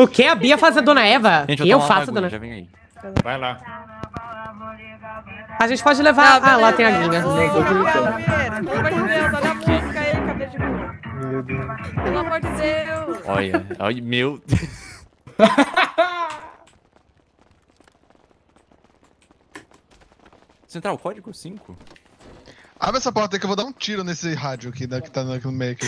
O que? A Bia faz a Dona Eva? Gente, eu eu faço a Dona Eva. Vai lá. A gente pode levar... Ah, lá tem a linha. Pelo amor de Deus, olha a música aí, de. Meu Deus. Pelo amor de Deus. Olha, olha, meu... Central, código 5? Abre essa porta aí que eu vou dar um tiro nesse rádio aqui, né, que tá no, no meio aqui.